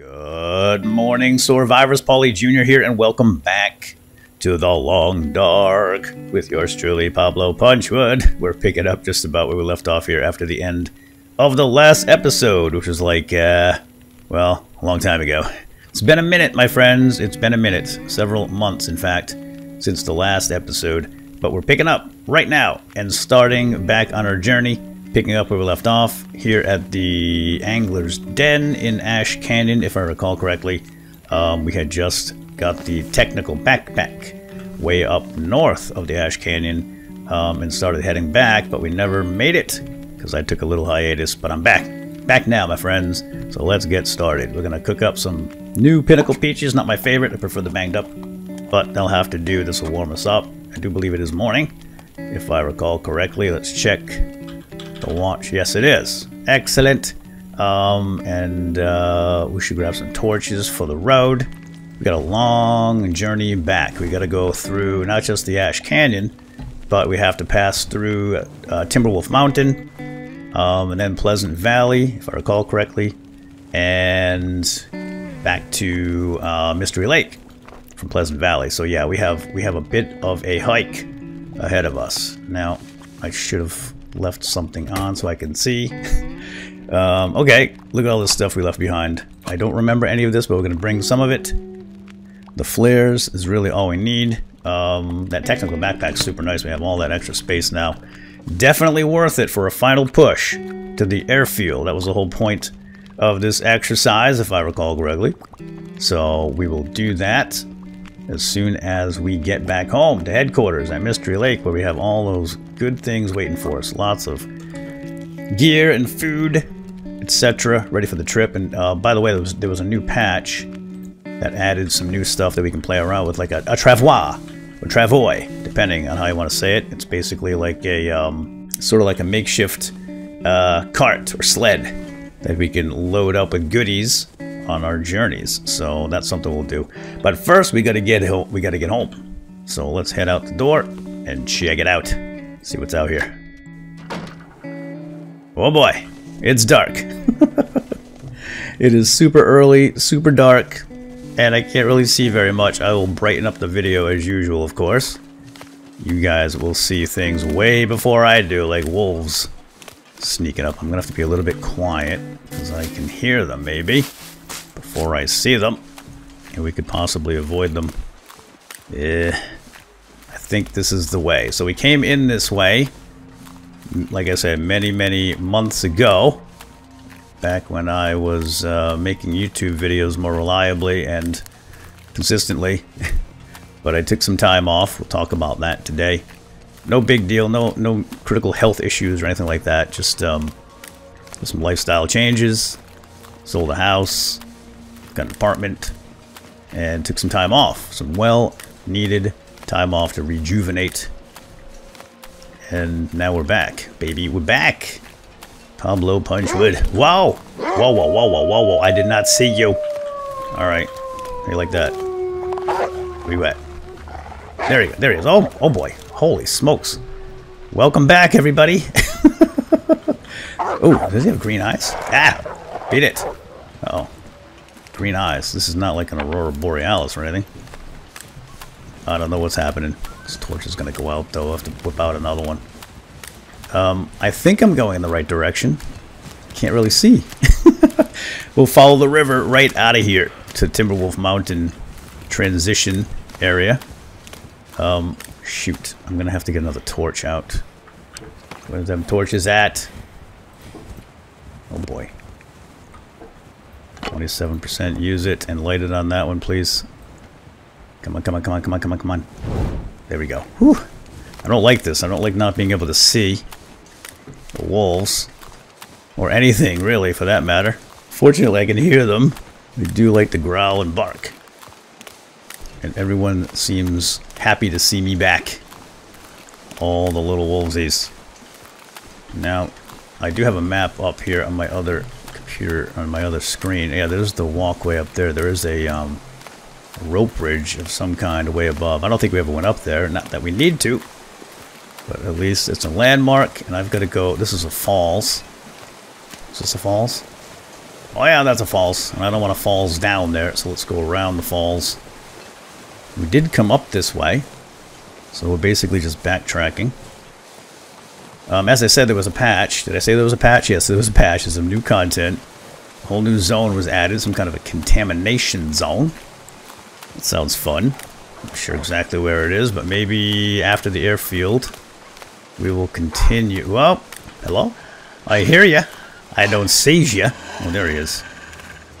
Good morning, Survivors. Paulie Jr. here, and welcome back to the Long Dark with yours truly, Pablo Punchwood. We're picking up just about where we left off here after the end of the last episode, which was like, uh, well, a long time ago. It's been a minute, my friends. It's been a minute. Several months, in fact, since the last episode. But we're picking up right now and starting back on our journey picking up where we left off here at the Angler's Den in Ash Canyon, if I recall correctly. Um, we had just got the technical backpack way up north of the Ash Canyon um, and started heading back, but we never made it because I took a little hiatus, but I'm back. Back now, my friends. So let's get started. We're going to cook up some new Pinnacle Peaches. Not my favorite. I prefer the banged up, but they'll have to do. This will warm us up. I do believe it is morning, if I recall correctly. Let's check the watch. Yes, it is. Excellent. Um, and uh, we should grab some torches for the road. We got a long journey back. We got to go through not just the Ash Canyon, but we have to pass through uh, Timberwolf Mountain, um, and then Pleasant Valley, if I recall correctly, and back to uh, Mystery Lake from Pleasant Valley. So yeah, we have we have a bit of a hike ahead of us. Now, I should have left something on so I can see. um, okay, look at all this stuff we left behind. I don't remember any of this, but we're going to bring some of it. The flares is really all we need. Um, that technical backpack's super nice. We have all that extra space now. Definitely worth it for a final push to the airfield. That was the whole point of this exercise, if I recall correctly. So we will do that as soon as we get back home to headquarters at Mystery Lake, where we have all those good things waiting for us. Lots of gear and food, etc., ready for the trip. And uh, by the way, there was, there was a new patch that added some new stuff that we can play around with, like a, a travois or travois, depending on how you want to say it. It's basically like a um, sort of like a makeshift uh, cart or sled that we can load up with goodies on our journeys. So that's something we'll do. But first, we gotta get home. We gotta get home. So let's head out the door and check it out. See what's out here. Oh boy, it's dark. it is super early, super dark, and I can't really see very much. I will brighten up the video as usual, of course. You guys will see things way before I do, like wolves sneaking up. I'm gonna have to be a little bit quiet because I can hear them, maybe before I see them. And we could possibly avoid them. Yeah, I think this is the way. So we came in this way, like I said, many, many months ago. Back when I was uh, making YouTube videos more reliably and consistently. but I took some time off. We'll talk about that today. No big deal. No no critical health issues or anything like that. Just um, some lifestyle changes. Sold a house got an apartment, and took some time off. Some well-needed time off to rejuvenate. And now we're back, baby. We're back. Pablo Punchwood. Wow! Whoa, whoa, whoa, whoa, whoa, whoa. I did not see you. Alright. You like that? Where you at? There he, go. there he is. Oh, oh boy. Holy smokes. Welcome back, everybody. oh, does he have green eyes? Ah! Beat it. Uh oh green eyes. This is not like an Aurora Borealis or anything. I don't know what's happening. This torch is going to go out, though. I'll have to whip out another one. Um, I think I'm going in the right direction. Can't really see. we'll follow the river right out of here to Timberwolf Mountain transition area. Um, shoot. I'm going to have to get another torch out. Where's them torches at? Oh boy. 27%. Use it and light it on that one, please. Come on, come on, come on, come on, come on, come on. There we go. Whew. I don't like this. I don't like not being able to see the wolves. Or anything, really, for that matter. Fortunately, I can hear them. They do like to growl and bark. And everyone seems happy to see me back. All the little wolvesies. Now, I do have a map up here on my other computer on my other screen. Yeah, there's the walkway up there. There is a um, rope bridge of some kind way above. I don't think we ever went up there. Not that we need to. But at least it's a landmark, and I've got to go... This is a falls. Is this a falls? Oh yeah, that's a falls. And I don't want to falls down there, so let's go around the falls. We did come up this way, so we're basically just backtracking. Um, as I said, there was a patch. Did I say there was a patch? Yes, there was a patch. There's some new content. A whole new zone was added, some kind of a contamination zone. That sounds fun. Not sure exactly where it is, but maybe after the airfield, we will continue. Well, hello? I hear you. I don't see you. Oh, there he is.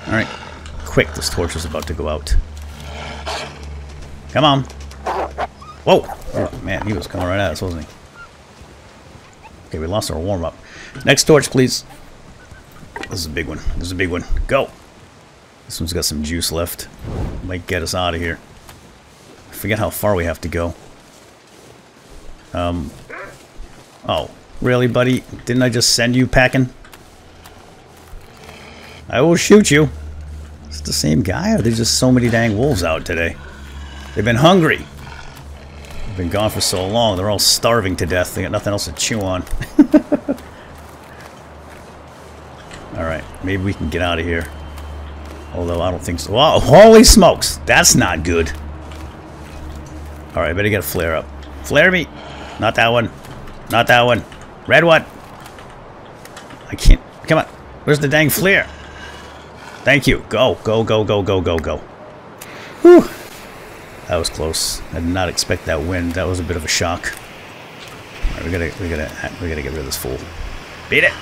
Alright. Quick, this torch is about to go out. Come on. Whoa! Oh, man, he was coming right at us, wasn't he? Okay, we lost our warm-up. Next torch, please. This is a big one. This is a big one. Go! This one's got some juice left. Might get us out of here. I forget how far we have to go. Um. Oh, really, buddy? Didn't I just send you packing? I will shoot you. Is it the same guy, or are there just so many dang wolves out today? They've been hungry. They've been gone for so long, they're all starving to death. They got nothing else to chew on. Alright, maybe we can get out of here. Although I don't think so. Wow, holy smokes! That's not good. Alright, better get a flare up. Flare me! Not that one. Not that one. Red one! I can't... Come on. Where's the dang flare? Thank you. Go, go, go, go, go, go, go. Whew. That was close. I did not expect that wind. That was a bit of a shock. Alright, we gotta, we gotta, we gotta get rid of this fool. Beat it!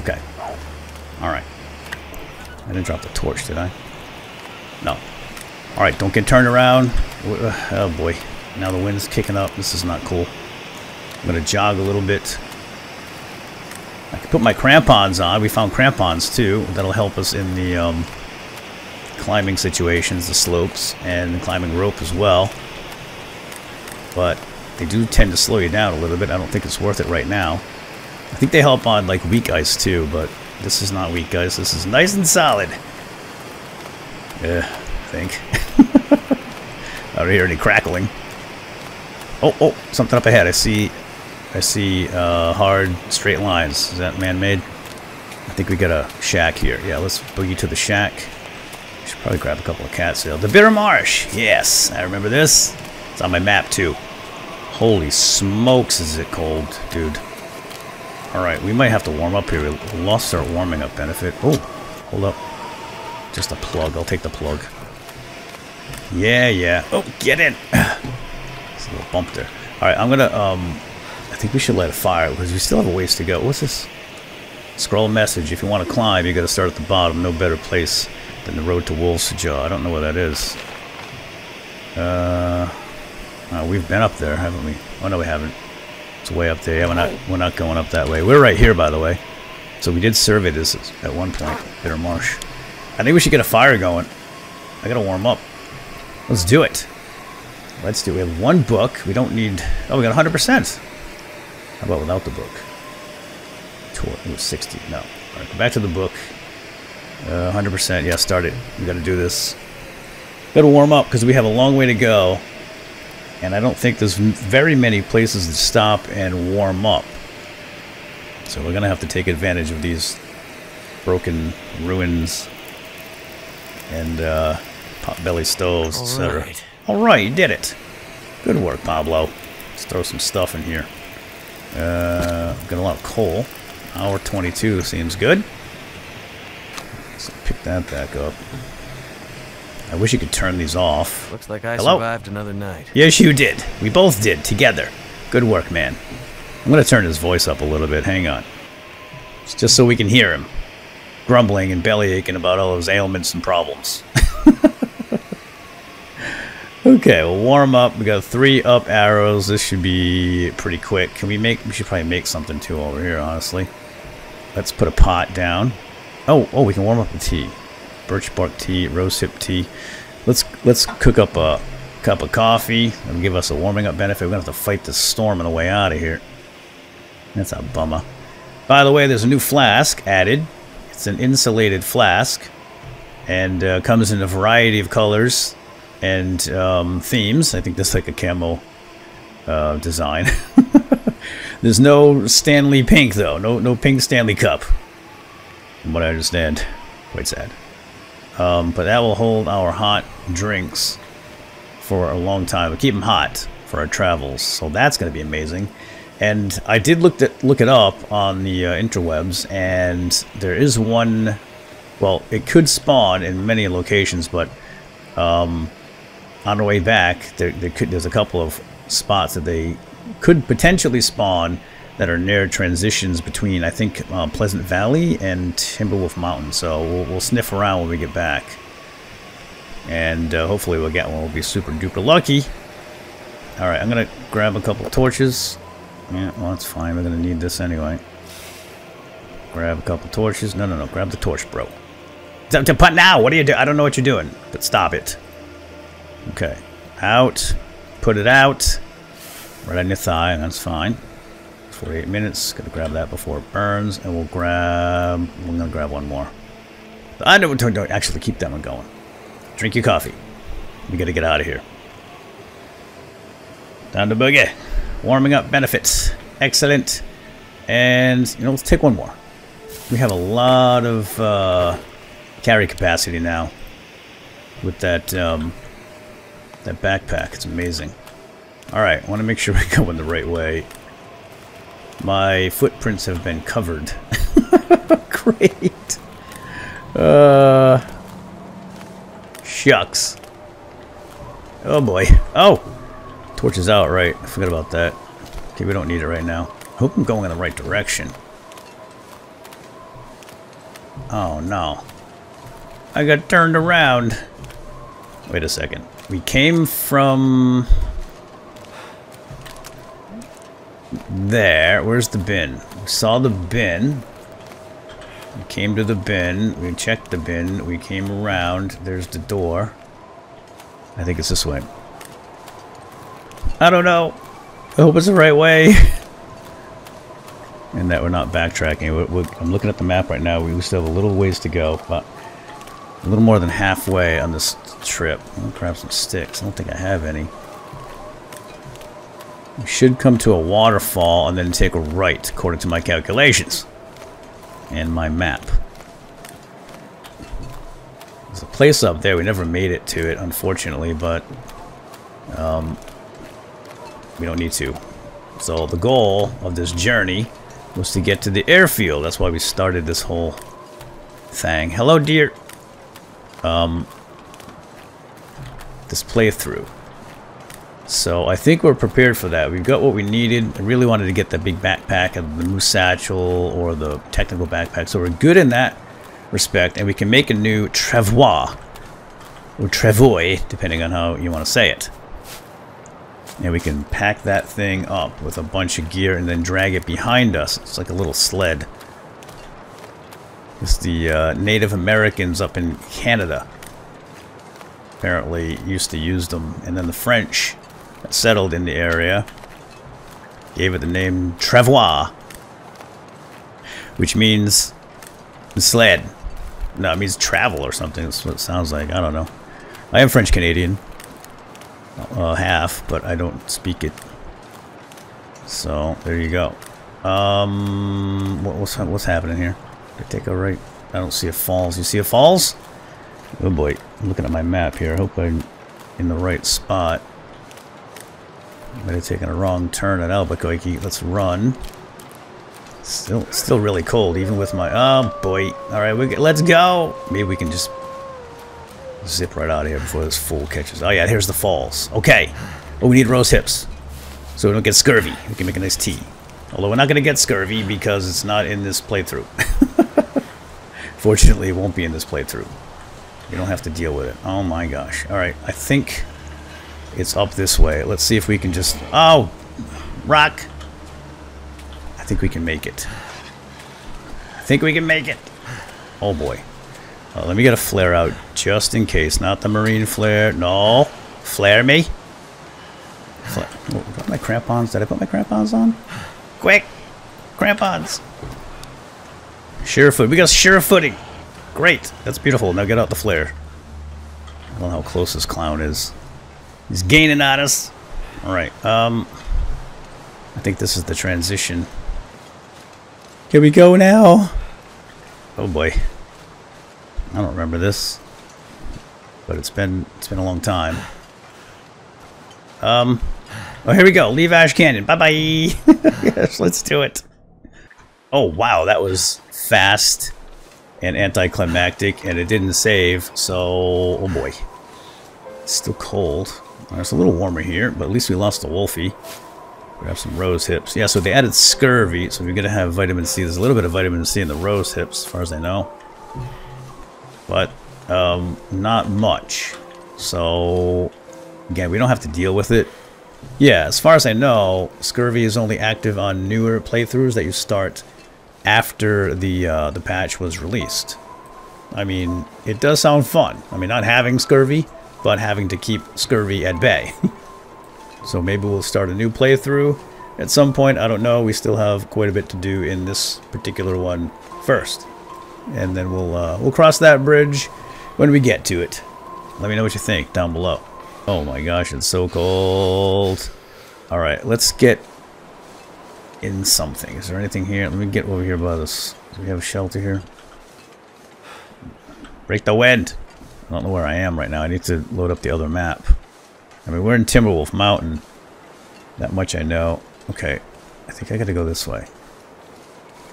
Okay. Alright. I didn't drop the torch, did I? No. Alright, don't get turned around. Oh boy. Now the wind's kicking up. This is not cool. I'm gonna jog a little bit. I can put my crampons on. We found crampons too. That'll help us in the um, climbing situations, the slopes, and the climbing rope as well. But they do tend to slow you down a little bit. I don't think it's worth it right now. I think they help on like weak ice too, but this is not weak ice. This is nice and solid. Yeah, I think. I don't hear any crackling. Oh, oh, something up ahead. I see I see uh, hard straight lines. Is that man-made? I think we got a shack here. Yeah, let's boogie to the shack. Should probably grab a couple of cats. The Bitter Marsh! Yes, I remember this. It's on my map too. Holy smokes, is it cold, dude. Alright, we might have to warm up here. We lost our warming up benefit. Oh, hold up. Just a plug. I'll take the plug. Yeah, yeah. Oh, get in! It's a little bump there. Alright, I'm gonna, um, I think we should light a fire because we still have a ways to go. What's this? Scroll message. If you want to climb, you got to start at the bottom. No better place than the road to Wolf's Jaw. I don't know where that is. Uh, uh, we've been up there, haven't we? Oh no, we haven't. It's way up there. Yeah, we're not. We're not going up that way. We're right here, by the way. So we did survey this at one point. Bitter Marsh. I think we should get a fire going. I gotta warm up. Let's do it. Let's do it. We have one book. We don't need... Oh, we got 100%. How about without the book? It was 60. No. All right, go back to the book. 100%. Uh, yeah, start it. We got to do this. Got to warm up because we have a long way to go. And I don't think there's very many places to stop and warm up. So we're going to have to take advantage of these broken ruins and uh, potbelly stoves, etc. Right. All right, you did it. Good work, Pablo. Let's throw some stuff in here. Uh, got a lot of coal. Hour 22 seems good. Let's pick that back up. I wish you could turn these off. Looks like I Hello? survived another night. Yes, you did. We both did, together. Good work, man. I'm going to turn his voice up a little bit. Hang on. It's just so we can hear him. Grumbling and belly aching about all his ailments and problems. Okay, we'll warm up. We got three up arrows. This should be pretty quick. Can we make... We should probably make something too over here, honestly. Let's put a pot down. Oh, oh, we can warm up the tea. Birch bark tea, rose hip tea. Let's let's cook up a cup of coffee. That'll give us a warming up benefit. We're to have to fight the storm on the way out of here. That's a bummer. By the way, there's a new flask added. It's an insulated flask. And uh, comes in a variety of colors and um, themes. I think that's like a camo uh, design. There's no Stanley Pink though. No no pink Stanley Cup. From what I understand. Quite sad. Um, but that will hold our hot drinks for a long time. we keep them hot for our travels, so that's going to be amazing. And I did look at look it up on the uh, interwebs, and there is one. Well, it could spawn in many locations, but um, on the way back, there, there could there's a couple of spots that they could potentially spawn that are near transitions between, I think, uh, Pleasant Valley and Timberwolf Mountain. So we'll, we'll, sniff around when we get back. And uh, hopefully we'll get one. We'll be super duper lucky. Alright, I'm going to grab a couple torches. Yeah, well, that's fine. We're going to need this anyway. Grab a couple torches. No, no, no. Grab the torch, bro. To put now, what are you doing? I don't know what you're doing, but stop it. Okay. Out. Put it out. Right on your thigh. That's fine. 48 minutes. Gotta grab that before it burns. And we'll grab... We're gonna grab one more. I don't, don't, don't actually keep that one going. Drink your coffee. We gotta get out of here. Down to boogie. Warming up benefits. Excellent. And, you know, let's take one more. We have a lot of uh, carry capacity now with that um, that backpack. It's amazing. All right, want to make sure we go in the right way. My footprints have been covered. Great. Uh, shucks. Oh boy. Oh! Torch is out, right. I forgot about that. Okay, we don't need it right now. hope I'm going in the right direction. Oh no. I got turned around. Wait a second. We came from... There. Where's the bin? We saw the bin. We came to the bin. We checked the bin. We came around. There's the door. I think it's this way. I don't know. I hope it's the right way. and that we're not backtracking. We're, we're, I'm looking at the map right now. We still have a little ways to go. But a little more than halfway on this trip. I'll grab some sticks. I don't think I have any. We should come to a waterfall and then take a right, according to my calculations. And my map. There's a place up there. We never made it to it, unfortunately, but... Um, we don't need to. So the goal of this journey was to get to the airfield. That's why we started this whole thing. Hello, dear. Um, this playthrough. So I think we're prepared for that. We've got what we needed. I really wanted to get the big backpack and the moose satchel or the technical backpack. So we're good in that respect. And we can make a new travois. Or travois, depending on how you want to say it. And we can pack that thing up with a bunch of gear and then drag it behind us. It's like a little sled. It's the uh, Native Americans up in Canada. Apparently used to use them. And then the French settled in the area. Gave it the name Travois. Which means sled. No, it means travel or something. That's what it sounds like. I don't know. I am French Canadian. Uh, half, but I don't speak it. So, there you go. Um, what, what's, what's happening here? I take a right? I don't see a falls. You see a falls? Oh boy, I'm looking at my map here. I hope I'm in the right spot. I might have taken a wrong turn at Albuquerque. Let's run. Still, still really cold, even with my... Oh, boy. All right, we let's go. Maybe we can just zip right out of here before this fool catches. Oh, yeah, here's the falls. Okay. Oh, we need rose hips. So we don't get scurvy. We can make a nice tea. Although we're not going to get scurvy because it's not in this playthrough. Fortunately, it won't be in this playthrough. You don't have to deal with it. Oh my gosh. Alright, I think it's up this way. Let's see if we can just... Oh! Rock! I think we can make it. I think we can make it. Oh boy. Uh, let me get a flare out just in case. Not the marine flare. No. Flare me. Flare. Oh, got my crampons. Did I put my crampons on? Quick! Crampons! Sure foot. We got sure footing. Great. That's beautiful. Now get out the flare. I don't know how close this clown is. He's gaining on us. Alright, um... I think this is the transition. Here we go now. Oh boy. I don't remember this. But it's been it's been a long time. Um Oh here we go. Leave Ash Canyon. Bye bye. yes, let's do it. Oh wow, that was fast and anticlimactic and it didn't save, so oh boy. It's still cold. It's a little warmer here, but at least we lost the Wolfie. Have some rose hips. Yeah, so they added scurvy, so we're going to have vitamin C. There's a little bit of vitamin C in the rose hips, as far as I know. But um, not much. So, again, we don't have to deal with it. Yeah, as far as I know, scurvy is only active on newer playthroughs that you start after the uh, the patch was released. I mean, it does sound fun. I mean, not having scurvy, but having to keep scurvy at bay. So maybe we'll start a new playthrough at some point. I don't know. We still have quite a bit to do in this particular one first. And then we'll, uh, we'll cross that bridge when we get to it. Let me know what you think down below. Oh my gosh, it's so cold. Alright, let's get in something. Is there anything here? Let me get over here by this. Do we have a shelter here? Break the wind! I don't know where I am right now. I need to load up the other map. I mean, we're in Timberwolf Mountain. That much I know. Okay, I think I gotta go this way.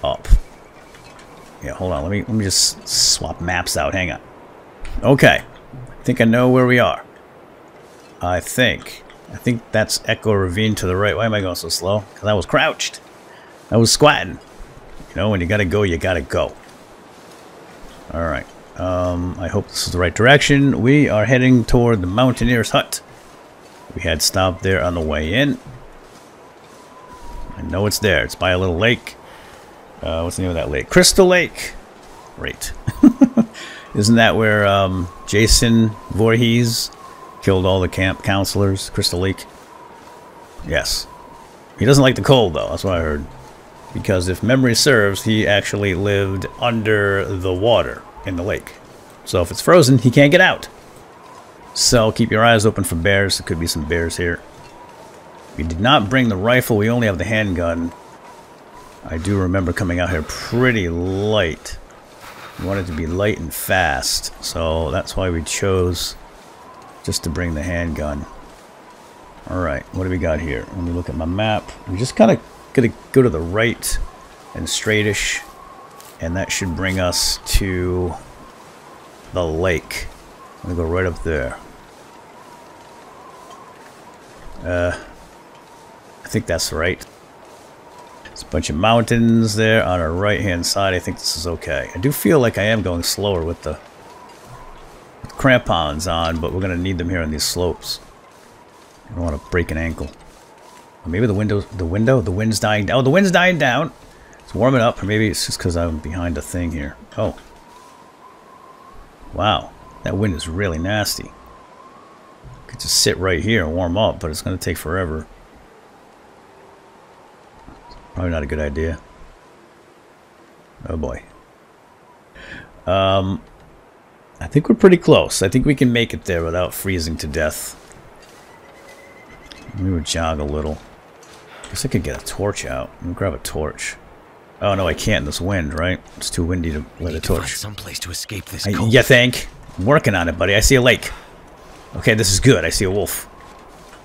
Up. Yeah, hold on. Let me let me just swap maps out. Hang on. Okay, I think I know where we are. I think. I think that's Echo Ravine to the right. Why am I going so slow? Because I was crouched. I was squatting. You know, when you gotta go, you gotta go. Alright. Um, I hope this is the right direction. We are heading toward the Mountaineer's Hut. We had stopped there on the way in. I know it's there. It's by a little lake. Uh, what's the name of that lake? Crystal Lake. Great. Isn't that where um, Jason Voorhees killed all the camp counselors? Crystal Lake? Yes. He doesn't like the cold, though. That's what I heard. Because if memory serves, he actually lived under the water in the lake. So if it's frozen, he can't get out. So keep your eyes open for bears. There could be some bears here. We did not bring the rifle. We only have the handgun. I do remember coming out here pretty light. We wanted to be light and fast. So that's why we chose just to bring the handgun. Alright, what do we got here? Let me look at my map. We just kind of going to go to the right and straightish. And that should bring us to the lake. To go right up there. Uh, I think that's right. There's a bunch of mountains there on our right-hand side. I think this is okay. I do feel like I am going slower with the crampons on, but we're going to need them here on these slopes. I don't want to break an ankle. Maybe the window, the window, the wind's dying down. Oh, the wind's dying down. It's warming up, or maybe it's just because I'm behind a thing here. Oh. Wow. That wind is really nasty I could just sit right here and warm up, but it's going to take forever. Probably not a good idea. Oh boy. Um, I think we're pretty close. I think we can make it there without freezing to death. We would jog a little. Guess I could get a torch out. Let me grab a torch. Oh no, I can't in this wind, right? It's too windy to light a torch. Some place to escape this. I, you think? I'm working on it, buddy. I see a lake. Okay, this is good. I see a wolf.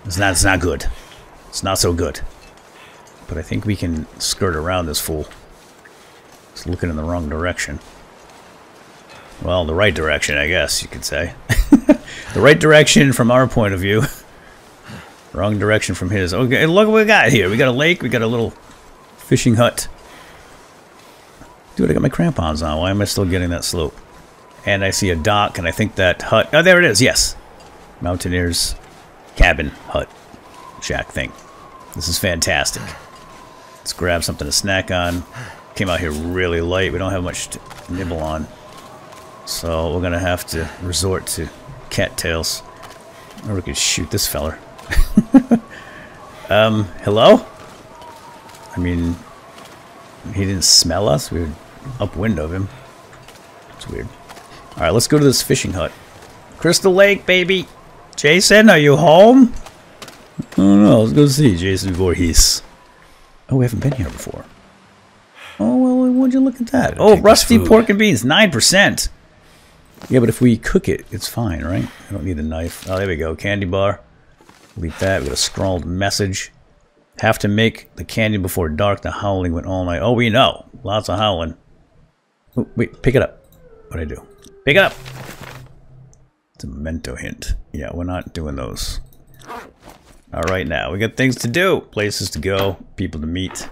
It's not, it's not good. It's not so good. But I think we can skirt around this fool. It's looking in the wrong direction. Well, the right direction, I guess you could say. the right direction from our point of view. wrong direction from his. Okay, look what we got here. We got a lake. We got a little fishing hut. Dude, I got my crampons on. Why am I still getting that slope? And I see a dock, and I think that hut... Oh, there it is. Yes. Mountaineer's cabin, hut, shack thing. This is fantastic. Let's grab something to snack on. Came out here really light. We don't have much to nibble on. So we're going to have to resort to cattails. Or we could shoot this feller. um, hello? I mean, he didn't smell us. We were upwind of him. It's weird. Alright, let's go to this fishing hut. Crystal Lake, baby! Jason, are you home? I don't know. Let's go see Jason Voorhees. Oh, we haven't been here before. Oh, well, would you look at that? Oh, rusty pork and beans, 9%. Yeah, but if we cook it, it's fine, right? I don't need a knife. Oh, there we go. Candy bar. Delete that. We got a scrawled message. Have to make the candy before dark. The howling went all night. Oh, we know. Lots of howling. Oh, wait, pick it up. What'd I do? Pick it up! It's a memento hint. Yeah, we're not doing those. Alright now, we got things to do. Places to go. People to meet.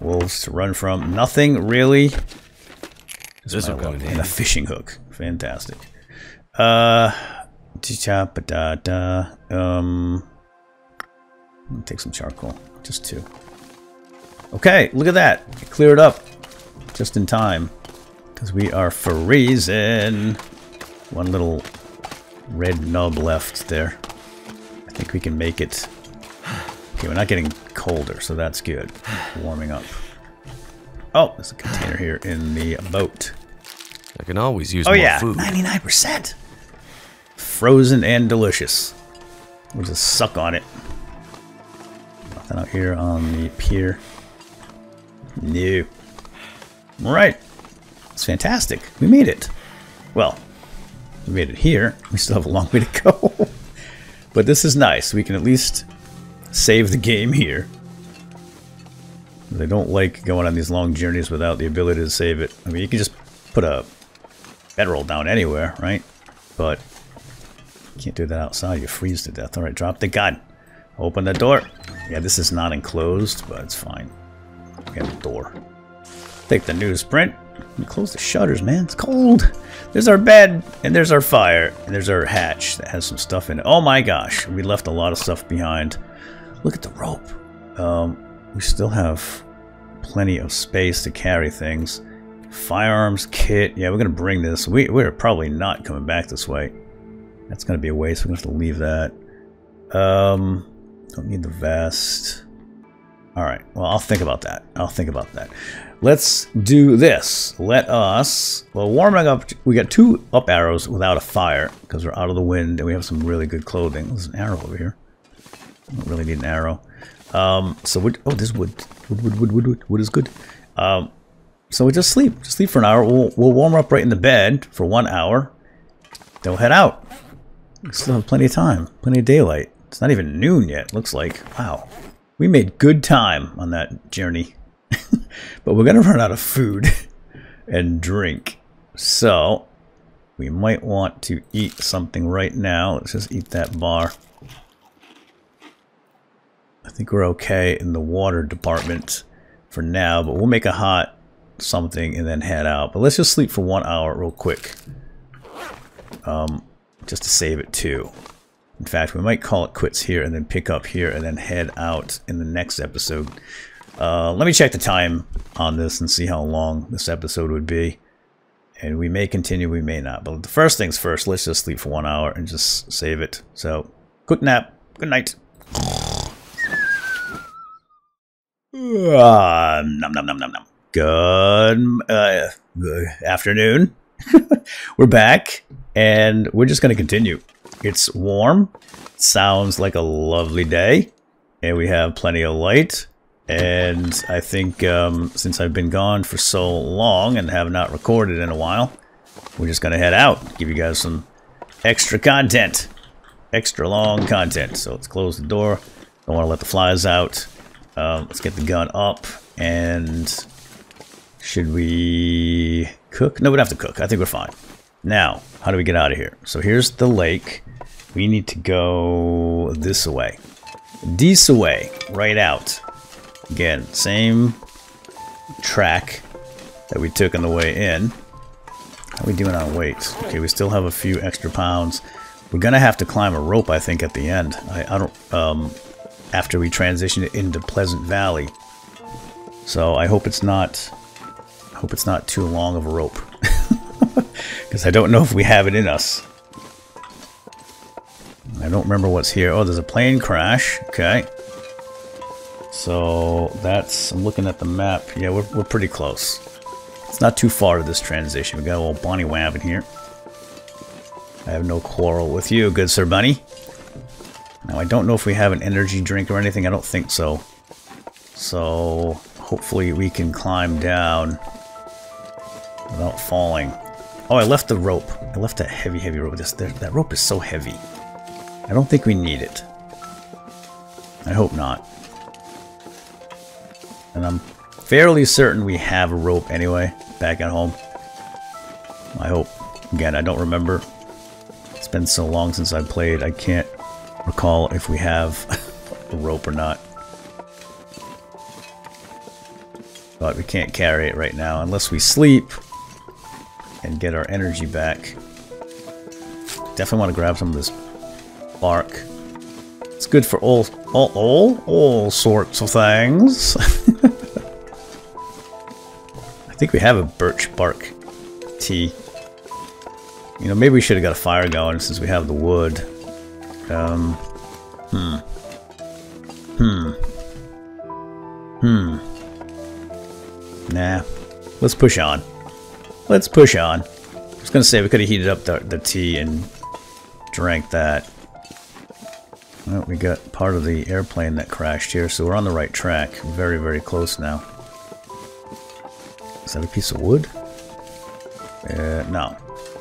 Wolves to run from. Nothing really. This will come in And a fishing hook. Fantastic. Uh, da da da. Um, take some charcoal. Just two. Okay, look at that. Clear it up. Just in time. Because we are freezing. One little red nub left there. I think we can make it. Okay, we're not getting colder, so that's good. Warming up. Oh, there's a container here in the boat. I can always use oh, more yeah. food. 99%. Frozen and delicious. We'll just suck on it. Nothing out here on the pier. No. Alright. It's fantastic. We made it. Well, we made it here. We still have a long way to go. but this is nice. We can at least save the game here. They don't like going on these long journeys without the ability to save it. I mean, you can just put a bedroll down anywhere, right? But you can't do that outside. You freeze to death. All right, drop the gun. Open the door. Yeah, this is not enclosed, but it's fine. We have a door. Take the newsprint. Close the shutters, man. It's cold. There's our bed, and there's our fire, and there's our hatch that has some stuff in it. Oh my gosh, we left a lot of stuff behind. Look at the rope. Um, we still have plenty of space to carry things. Firearms kit. Yeah, we're going to bring this. We, we're probably not coming back this way. That's going to be a waste. We're going to have to leave that. Um, don't need the vest. All right. Well, I'll think about that. I'll think about that. Let's do this. Let us, well, warming up, we got two up arrows without a fire because we're out of the wind and we have some really good clothing. There's an arrow over here. I don't really need an arrow. Um, so wood, oh, this wood, wood, wood, wood, wood, wood, wood is good. Um, so we just sleep, just sleep for an hour. We'll, we'll warm up right in the bed for one hour. Then we'll head out. We still have plenty of time, plenty of daylight. It's not even noon yet, looks like. Wow. We made good time on that journey. but we're going to run out of food and drink. So we might want to eat something right now. Let's just eat that bar. I think we're okay in the water department for now, but we'll make a hot something and then head out. But let's just sleep for one hour real quick. Um, just to save it too. In fact, we might call it quits here and then pick up here and then head out in the next episode. Uh, let me check the time on this and see how long this episode would be. And we may continue, we may not. But the first things first, let's just sleep for one hour and just save it. So, good nap. Good night. Uh, num, num, num, num, num. Good, uh, good afternoon. we're back, and we're just going to continue. It's warm, sounds like a lovely day, and we have plenty of light. And I think um, since I've been gone for so long and have not recorded in a while, we're just going to head out, give you guys some extra content, extra long content. So let's close the door. Don't want to let the flies out. Um, let's get the gun up and should we cook? No, we don't have to cook. I think we're fine. Now, how do we get out of here? So here's the lake. We need to go this way. This way, right out. Again, same track that we took on the way in. How are we doing on weight? Okay, we still have a few extra pounds. We're gonna have to climb a rope, I think, at the end. I, I don't, um, after we transition it into Pleasant Valley. So I hope it's not, I hope it's not too long of a rope. Because I don't know if we have it in us. I don't remember what's here. Oh, there's a plane crash. Okay. So that's, I'm looking at the map. Yeah, we're, we're pretty close. It's not too far to this transition. We got a little Bonnie Wab in here. I have no quarrel with you, good Sir Bunny. Now, I don't know if we have an energy drink or anything. I don't think so. So, hopefully we can climb down without falling. Oh, I left the rope. I left that heavy, heavy rope. This, that rope is so heavy. I don't think we need it. I hope not. And I'm fairly certain we have a rope anyway, back at home. I hope. Again, I don't remember. It's been so long since I played, I can't recall if we have a rope or not. But we can't carry it right now unless we sleep and get our energy back. Definitely want to grab some of this bark. It's good for all, all, all, all sorts of things. I think we have a birch bark tea. You know, maybe we should have got a fire going since we have the wood. Um, hmm. Hmm. Hmm. Nah. Let's push on. Let's push on. I was gonna say we could have heated up the, the tea and drank that. Well, we got part of the airplane that crashed here, so we're on the right track. Very, very close now. That a piece of wood? Uh, no.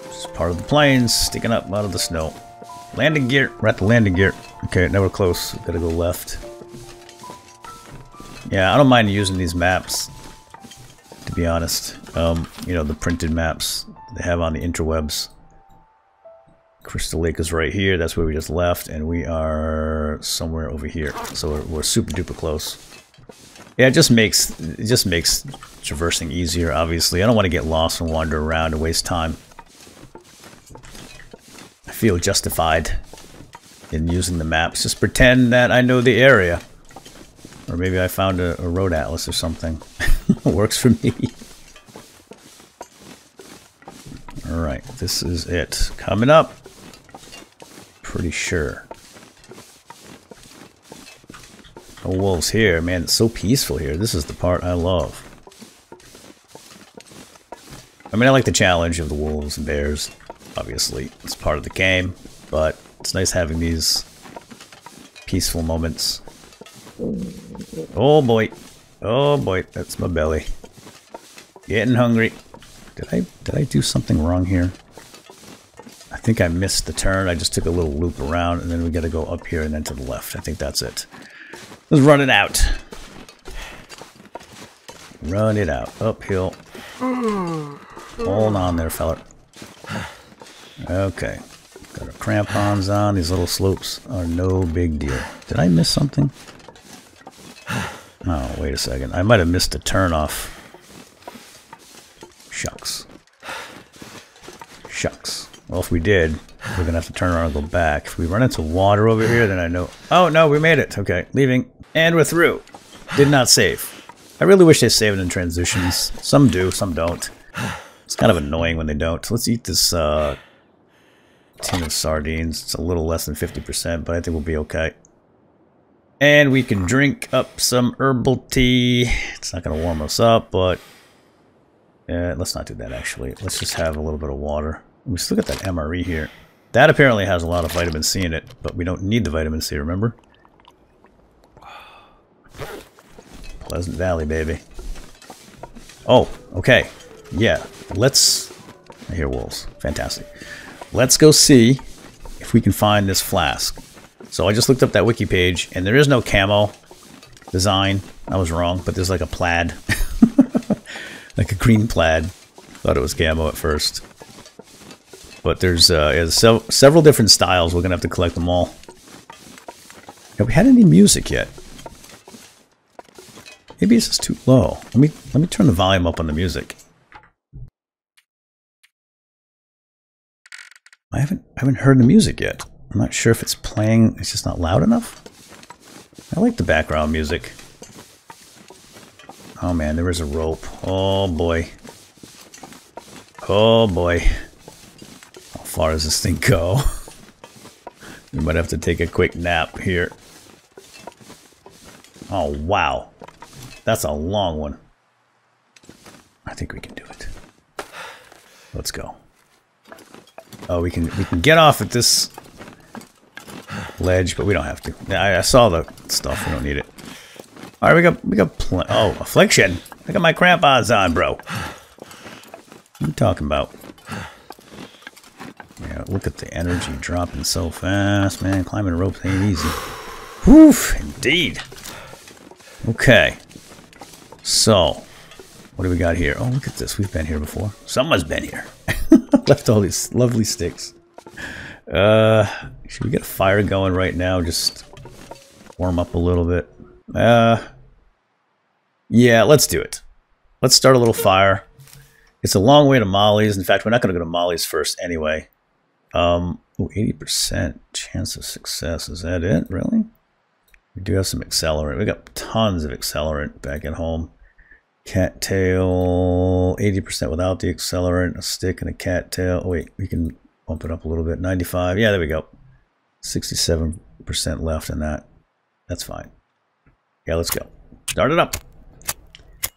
It's part of the planes sticking up out of the snow. Landing gear. We're at the landing gear. Okay, now we're close. We gotta go left. Yeah, I don't mind using these maps, to be honest. Um, you know, the printed maps they have on the interwebs. Crystal Lake is right here. That's where we just left, and we are somewhere over here. So we're, we're super duper close. Yeah, it just makes it just makes traversing easier. Obviously, I don't want to get lost and wander around and waste time. I feel justified in using the maps. Just pretend that I know the area, or maybe I found a, a road atlas or something. Works for me. All right, this is it. Coming up pretty sure. No wolves here. Man, it's so peaceful here. This is the part I love. I mean, I like the challenge of the wolves and bears. Obviously, it's part of the game. But it's nice having these peaceful moments. Oh boy. Oh boy, that's my belly. Getting hungry. Did I did I do something wrong here? I think I missed the turn. I just took a little loop around, and then we got to go up here and then to the left. I think that's it. Let's run it out. Run it out. Uphill. Hold on there, feller. Okay. Got our crampons on. These little slopes are no big deal. Did I miss something? Oh, wait a second. I might have missed a turn off. Shucks. Shucks. Well, if we did, we're going to have to turn around and go back. If we run into water over here, then I know... Oh, no, we made it. Okay, leaving. And we're through. Did not save. I really wish they saved in transitions. Some do, some don't. It's kind of annoying when they don't. Let's eat this uh, tin of sardines. It's a little less than 50%, but I think we'll be okay. And we can drink up some herbal tea. It's not going to warm us up, but... Yeah, let's not do that, actually. Let's just have a little bit of water. We still got that MRE here. That apparently has a lot of vitamin C in it, but we don't need the vitamin C, remember? Pleasant Valley, baby. Oh, okay. Yeah, let's... I hear wolves. Fantastic. Let's go see if we can find this flask. So I just looked up that wiki page, and there is no camo design. I was wrong, but there's like a plaid. like a green plaid. Thought it was camo at first. But there's uh, sev several different styles. We're going to have to collect them all. Have we had any music yet? Maybe it's just too low. Let me let me turn the volume up on the music. I haven't I haven't heard the music yet. I'm not sure if it's playing. It's just not loud enough. I like the background music. Oh man, there is a rope. Oh boy. Oh boy far does this thing go? we might have to take a quick nap here. Oh, wow. That's a long one. I think we can do it. Let's go. Oh, we can we can get off at this ledge, but we don't have to. I, I saw the stuff. We don't need it. All right, we got we got pl- oh affliction. I got my crampons on, bro. What are you talking about? Yeah, look at the energy dropping so fast, man. Climbing ropes ain't easy. Woof, indeed. Okay. So, what do we got here? Oh, look at this. We've been here before. Someone's been here. Left all these lovely sticks. Uh, should we get a fire going right now? Just warm up a little bit. Uh, yeah, let's do it. Let's start a little fire. It's a long way to Molly's. In fact, we're not going to go to Molly's first anyway. Um, oh, 80% chance of success. Is that it? Really? We do have some accelerant. We got tons of accelerant back at home. Cattail, 80% without the accelerant, a stick and a cattail. Oh, wait, we can bump it up a little bit. 95. Yeah, there we go. 67% left in that. That's fine. Yeah, let's go. Start it up.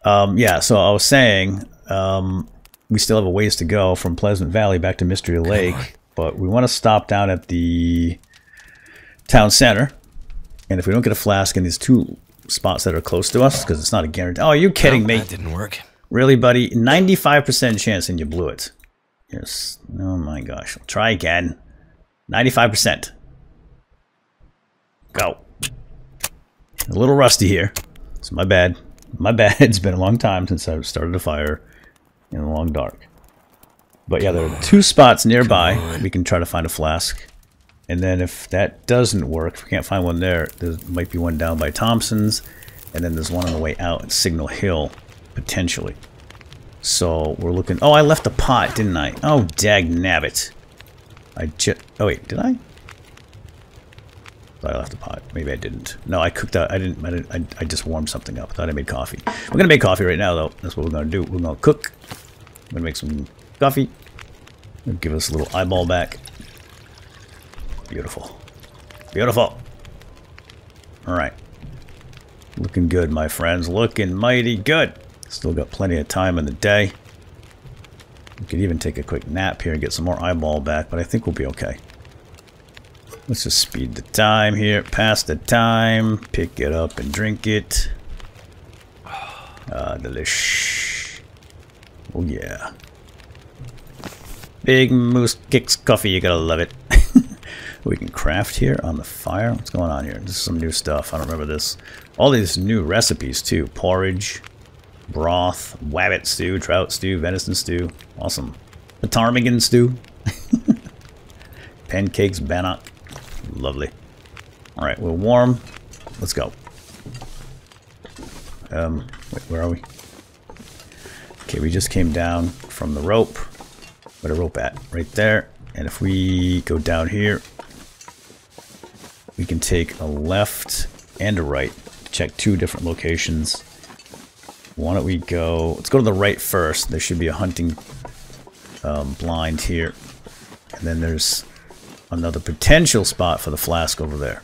Um, yeah, so I was saying um, we still have a ways to go from Pleasant Valley back to Mystery Lake, but we want to stop down at the town center. And if we don't get a flask in these two spots that are close to us, because it's not a guarantee. Oh, are you kidding me? That didn't work. Really, buddy? 95% chance and you blew it. Yes. Oh my gosh. I'll try again. 95%. Go. A little rusty here. It's my bad. My bad. It's been a long time since I've started a fire in the long dark. But yeah, there are two spots nearby. We can try to find a flask. And then if that doesn't work, if we can't find one there, there might be one down by Thompson's. And then there's one on the way out at Signal Hill, potentially. So we're looking... Oh, I left the pot, didn't I? Oh, dag nabbit. I just... Oh, wait, did I? I left the pot. Maybe I didn't. No, I cooked out. I didn't. I, didn't, I, I just warmed something up. I thought I made coffee. We're gonna make coffee right now, though. That's what we're gonna do. We're gonna cook. We're gonna make some coffee. Give us a little eyeball back. Beautiful. Beautiful. All right. Looking good, my friends. Looking mighty good. Still got plenty of time in the day. We could even take a quick nap here and get some more eyeball back, but I think we'll be okay. Let's just speed the time here. Pass the time. Pick it up and drink it. Ah, delish. Oh, yeah. Big Moose Kicks Coffee. You gotta love it. we can craft here on the fire. What's going on here? This is some new stuff. I don't remember this. All these new recipes, too. Porridge, broth, wabbit stew, trout stew, venison stew. Awesome. Ptarmigan stew. Pancakes, bannock. Lovely. Alright, we're warm. Let's go. Um, wait, where are we? Okay, we just came down from the rope. Where the rope at? Right there. And if we go down here, we can take a left and a right. Check two different locations. Why don't we go... Let's go to the right first. There should be a hunting um, blind here. And then there's another potential spot for the flask over there.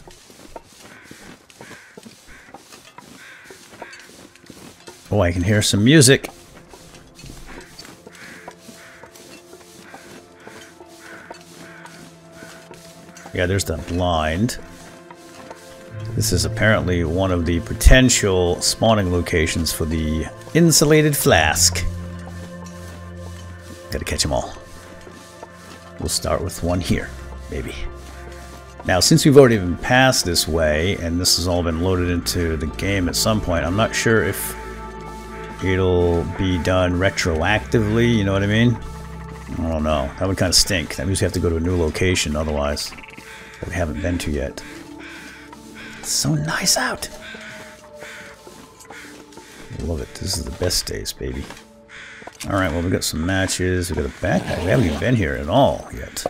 Oh, I can hear some music. Yeah, there's the blind. This is apparently one of the potential spawning locations for the insulated flask. Gotta catch them all. We'll start with one here maybe. Now, since we've already been passed this way, and this has all been loaded into the game at some point, I'm not sure if it'll be done retroactively, you know what I mean? I don't know. That would kind of stink. That means we have to go to a new location otherwise that we haven't been to yet. It's so nice out. Love it. This is the best days, baby. Alright, well, we got some matches. We got a backpack. We haven't even been here at all yet.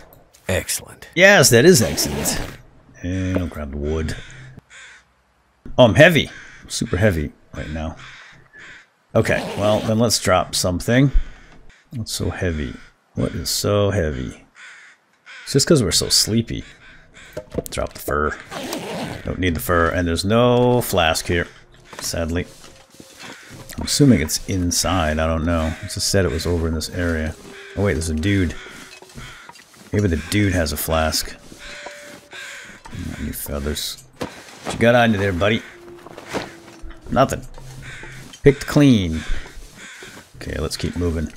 Excellent. Yes, that is excellent. And I'll grab the wood. Oh, I'm heavy. I'm super heavy right now. Okay, well, then let's drop something. What's so heavy? What is so heavy? It's just because we're so sleepy. Drop the fur. Don't need the fur. And there's no flask here, sadly. I'm assuming it's inside. I don't know. It just said it was over in this area. Oh, wait, there's a dude. Maybe the dude has a flask. Any feathers. What you got you there, buddy? Nothing. Picked clean. Okay, let's keep moving.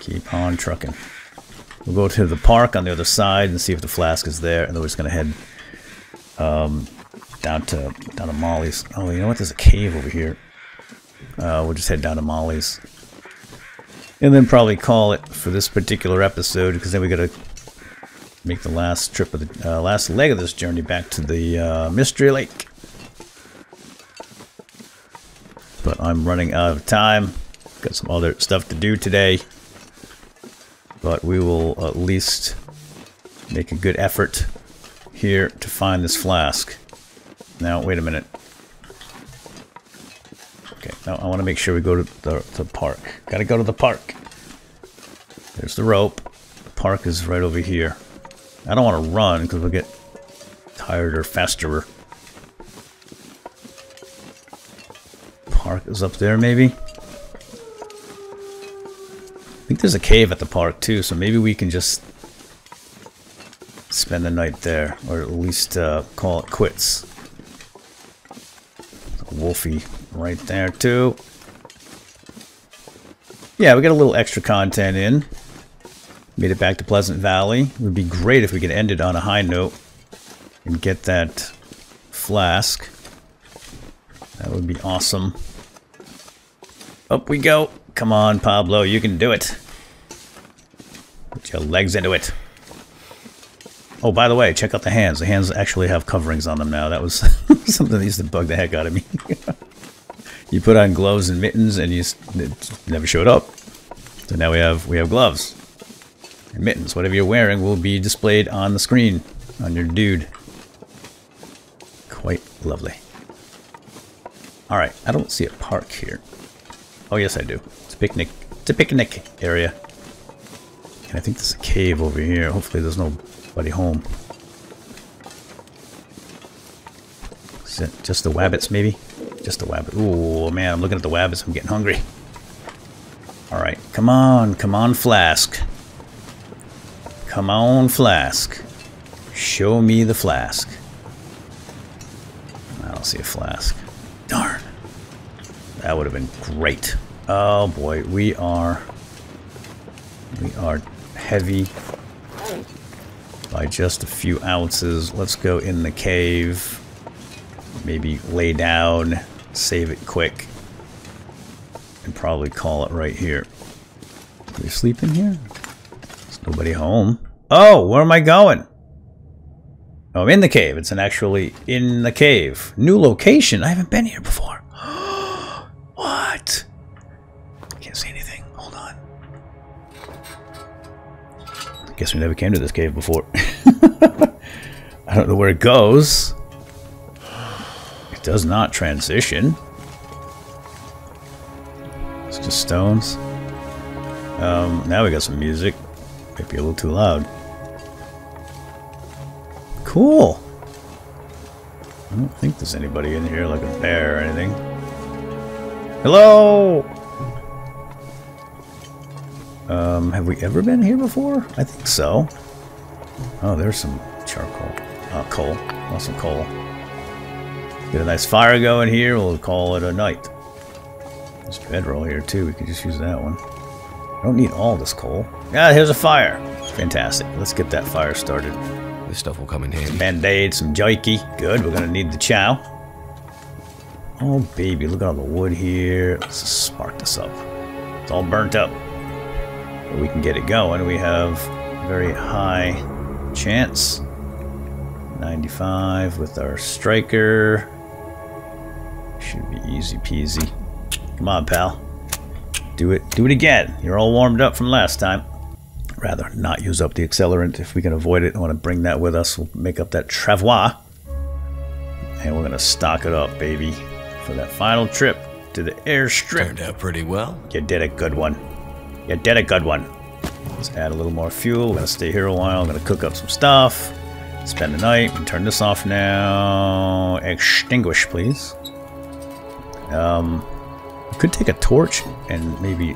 Keep on trucking. We'll go to the park on the other side and see if the flask is there, and then we're just gonna head um, down to down to Molly's. Oh, you know what? There's a cave over here. Uh, we'll just head down to Molly's, and then probably call it for this particular episode because then we gotta make the last trip of the uh, last leg of this journey back to the uh, Mystery Lake. But I'm running out of time. Got some other stuff to do today. But we will at least make a good effort here to find this flask. Now, wait a minute. Okay, now I want to make sure we go to the, the park. Gotta go to the park. There's the rope. The park is right over here. I don't want to run because we'll get tired or faster. Park is up there, maybe? There's a cave at the park too, so maybe we can just spend the night there, or at least uh, call it quits. Wolfie right there too. Yeah, we got a little extra content in. Made it back to Pleasant Valley. It would be great if we could end it on a high note and get that flask. That would be awesome. Up we go. Come on, Pablo, you can do it. Legs into it. Oh, by the way, check out the hands. The hands actually have coverings on them now. That was something that used to bug the heck out of me. you put on gloves and mittens, and you never showed up. So now we have we have gloves and mittens. Whatever you're wearing will be displayed on the screen on your dude. Quite lovely. All right, I don't see a park here. Oh yes, I do It's a picnic. It's a picnic area. And I think there's a cave over here. Hopefully there's nobody home. Is it just the wabbits, maybe? Just the wabbit. Ooh, man, I'm looking at the wabbits. I'm getting hungry. Alright, come on. Come on, Flask. Come on, Flask. Show me the flask. I don't see a flask. Darn. That would have been great. Oh boy, we are we are heavy by just a few ounces. Let's go in the cave. Maybe lay down, save it quick, and probably call it right here. Can we sleep in here? There's nobody home. Oh, where am I going? Oh, I'm in the cave. It's an actually in the cave. New location. I haven't been here before. what? Guess we never came to this cave before. I don't know where it goes. It does not transition. It's just stones. Um, now we got some music. Might be a little too loud. Cool. I don't think there's anybody in here like a bear or anything. Hello! Um, have we ever been here before? I think so. Oh, there's some charcoal. Uh, coal. Want some coal. Get a nice fire going here. We'll call it a night. There's bedroll here, too. We could just use that one. I don't need all this coal. Ah, here's a fire. Fantastic. Let's get that fire started. This stuff will come in handy. Band-aid, some jerky. Good. We're going to need the chow. Oh, baby. Look at all the wood here. Let's spark this up. It's all burnt up we can get it going. We have a very high chance. 95 with our striker. Should be easy peasy. Come on, pal. Do it. Do it again. You're all warmed up from last time. Rather not use up the accelerant if we can avoid it. I want to bring that with us. We'll make up that travois. And we're going to stock it up, baby, for that final trip to the airstrip. Turned out pretty well. You did a good one. You did a good one. Let's add a little more fuel. We're gonna stay here a while. I'm gonna cook up some stuff. Spend the night. Turn this off now. Extinguish, please. Um, could take a torch and maybe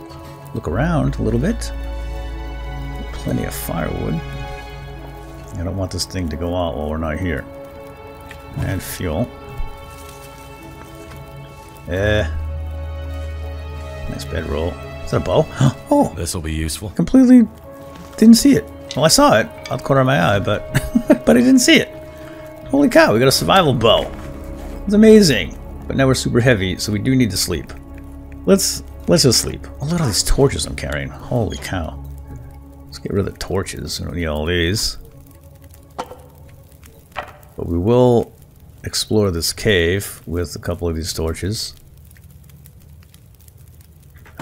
look around a little bit. Plenty of firewood. I don't want this thing to go out while we're not here. Add fuel. Eh. Nice bedroll. Is that a bow? Oh, This'll be useful. completely didn't see it. Well, I saw it out the corner of my eye, but but I didn't see it. Holy cow, we got a survival bow. It's amazing. But now we're super heavy, so we do need to sleep. Let's let's just sleep. Oh, look at all these torches I'm carrying. Holy cow. Let's get rid of the torches. We don't need all these. But we will explore this cave with a couple of these torches.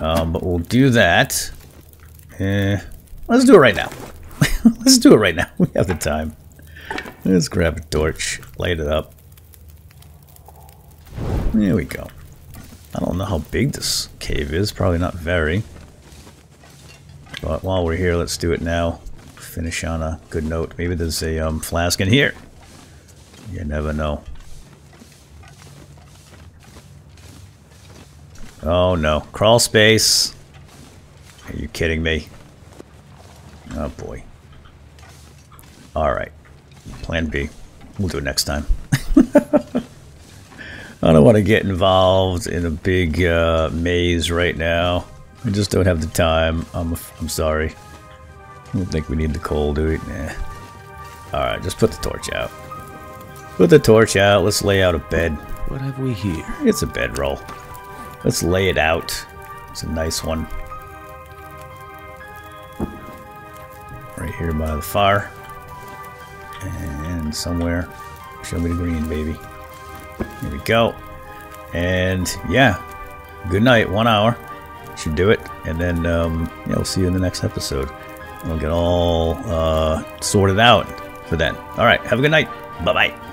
Um, but we'll do that. Eh, let's do it right now. let's do it right now. We have the time. Let's grab a torch, light it up. There we go. I don't know how big this cave is. Probably not very. But while we're here, let's do it now. Finish on a good note. Maybe there's a um, flask in here. You never know. Oh no. Crawl space. Are you kidding me? Oh boy. Alright. Plan B. We'll do it next time. I don't want to get involved in a big uh, maze right now. I just don't have the time. I'm, I'm sorry. I don't think we need the coal, do we? Nah. Alright, just put the torch out. Put the torch out. Let's lay out a bed. What have we here? It's a bedroll. Let's lay it out. It's a nice one. Right here by the fire. And somewhere. Show me the green, baby. Here we go. And yeah, good night. One hour. Should do it. And then, um, yeah, we'll see you in the next episode. We'll get all uh, sorted out for then. All right. Have a good night. Bye bye.